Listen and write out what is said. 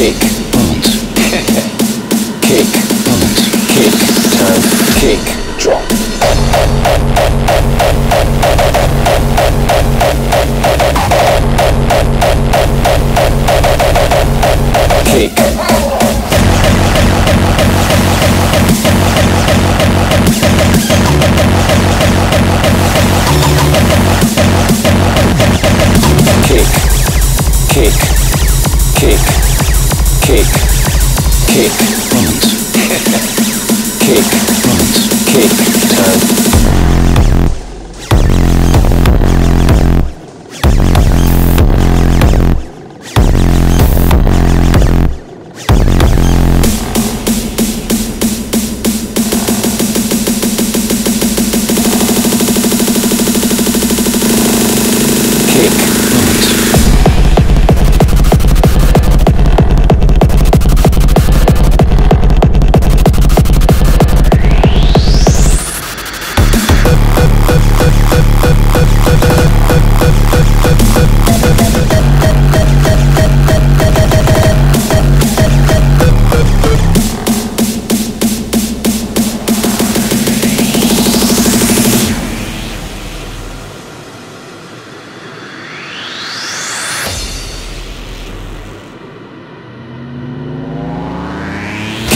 kick, bounce, kick, bounce, kick, time, kick, drop. Kick. kick, kick.